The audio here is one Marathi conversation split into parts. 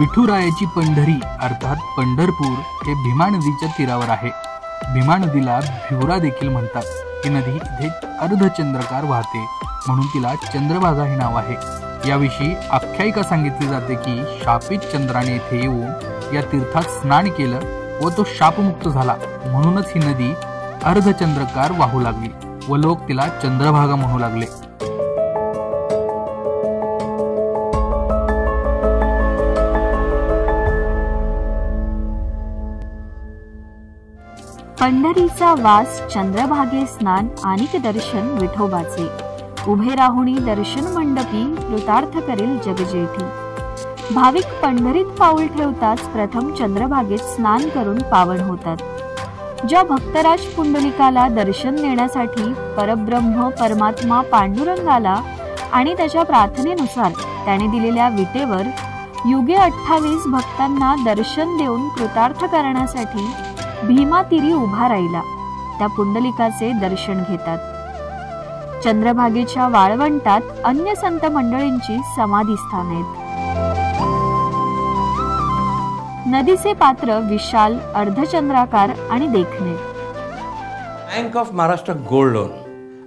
विठुरायाची पंढरी अर्थात पंढरपूर हे भीमा नदीच्या तीरावर आहे. भीमा नदीला भिवरा देखील म्हणतात. ही नदी इथे अर्धचंद्रकार वाहते म्हणून तिला चंद्रभागा हे नाव आहे. याविषयी आख्यायिका सांगितली जाते की शापित चंद्राने येथे येऊन या तीर्थात स्नान केलं व तो शापमुक्त झाला. म्हणूनच ही नदी अर्धचंद्रकार वाहू लागली व लोक तिला चंद्रभागा म्हणू लागले. पंढरीचा वास चंद्रभागे स्नान आणि दर्शन विठोबाचे. उभे राहुणी दर्शन मंडपी कृतार्थ करील जगजेठी. भाविक पंढरीत पाऊल ठेवताच प्रथम चंद्रभागेत स्नान करून पावन होतात. ज्या भक्तराज पुंडलिकाला दर्शन देण्यासाठी परब्रह्म परमात्मा पांडुरंगाला आणि त्याच्या प्रार्थनेनुसार त्याने दिलेल्या विटेवर युगे अठ्ठावीस भक्तांना दर्शन देऊन कृतार्थ करण्यासाठी भीमातिरी उभा राहिला. त्या पुंडलिकाचे दर्शन घेतात. चंद्रभागेच्या वाळवंटात अन्य संत मंडळींची समाधी स्थान आहेत. नदीचे पात्र विशाल अर्धचंद्राकार आणि देखणे. Bank of Maharashtra gold loan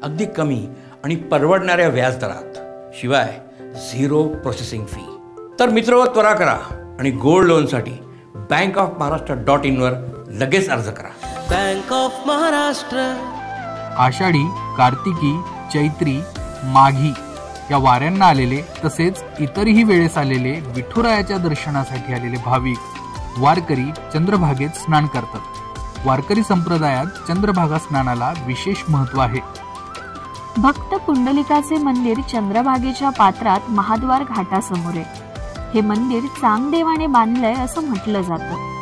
अगदी कमी आणि परवडणाऱ्या व्याजदरात शिवाय झिरो प्रोसेसिंग फी. तर मित्र त्वरा करा आणि गोल्ड लोनसाठी बँक ऑफ महाराष्ट्र डॉट इनवर लगेच अर्ज करा. बँक ऑफ महाराष्ट्र आषाढी कार्तिकी चैत्री माघी या वाऱ्यांना आलेले तसेच इतरही वेळेस आलेले विठुरायाच्या दर्शनासाठी आलेले भाविक वारकरी चंद्रभागेत स्नान करतात. वारकरी संप्रदायात चंद्रभागा स्नानाला विशेष महत्त्व आहे. भक्त पुंडलिकाचे मंदिर चंद्रभागेच्या पात्रात महाद्वार घाटासमोर आहे. हे मंदिर चांगदेवाने बांधलंय असं म्हटलं जातं.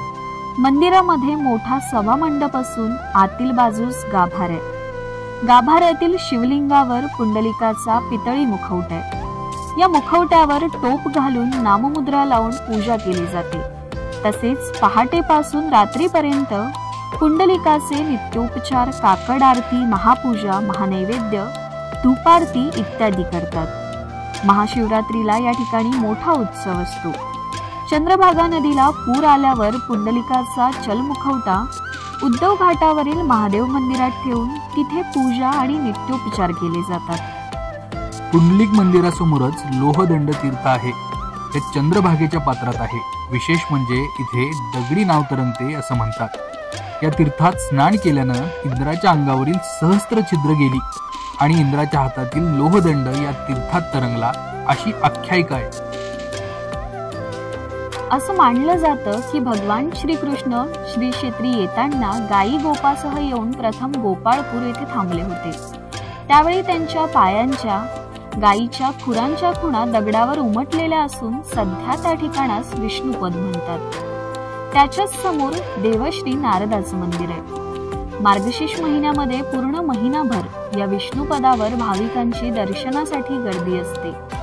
मंदिरामध्ये मोठा सभा मंडप असून आतील बाजूस गाभार. आहे गाभाऱ्यातील शिवलिंगावर पुंडलिकाचा पितळी मुखवट. आहे या मुखवट्यावर टोप घालून नाममुद्रा लावून पूजा केली जाते. तसेच पहाटेपासून रात्रीपर्यंत पुंडलिकाचे नित्योपचार काकड आरती महापूजा महानैवेद्य धूपारती इत्यादी करतात. महाशिवरात्रीला या ठिकाणी मोठा उत्सव असतो. चंद्रभागा नदीला पूर आल्यावर पुंडलिकाचा चलमुखवटा उद्धव घाटावरील महादेव मंदिरात ठेवून तिथे पूजा आणि नित्योपचार केले जातात. पुंडलिक मंदिरासमोरच लोहदंड तीर्थ आहे. हे चंद्रभागेच्या पात्रात आहे. विशेष म्हणजे इथे दगडी नाव तरंगते असं म्हणतात. या तीर्थात स्नान केल्यानं इंद्राच्या अंगावरील सहस्त्र छिद्र गेली आणि इंद्राच्या हातातील लोहदंड या तीर्थात तरंगला अशी आख्यायिका आहे. असं मानलं जातं की भगवान श्रीकृष्ण श्री क्षेत्री येताना गायी गोपासह येऊन प्रथम गोपाळपूर येथे थांबले होते. त्यावेळी त्यांच्या पायांच्या गायीच्या खुरांच्या खुणा दगडावर उमटलेल्या असून सध्या त्या ठिकाणास विष्णुपद म्हणतात. त्याच्याच समोर देवश्री नारदाचं मंदिर आहे. मार्गशीर्ष महिन्यामध्ये पूर्ण महिनाभर या विष्णुपदावर भाविकांची दर्शनासाठी गर्दी असते.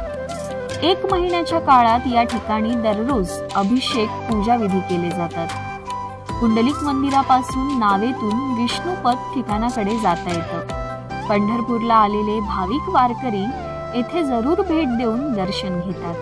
एक महिन्याच्या काळात या ठिकाणी दररोज अभिषेक पूजा विधी केले जातात. पुंडलिक मंदिरापासून नावेतून विष्णुपद ठिकाणाकडे जाता येतं. पंढरपूरला आलेले भाविक वारकरी येथे जरूर भेट देऊन दर्शन घेतात.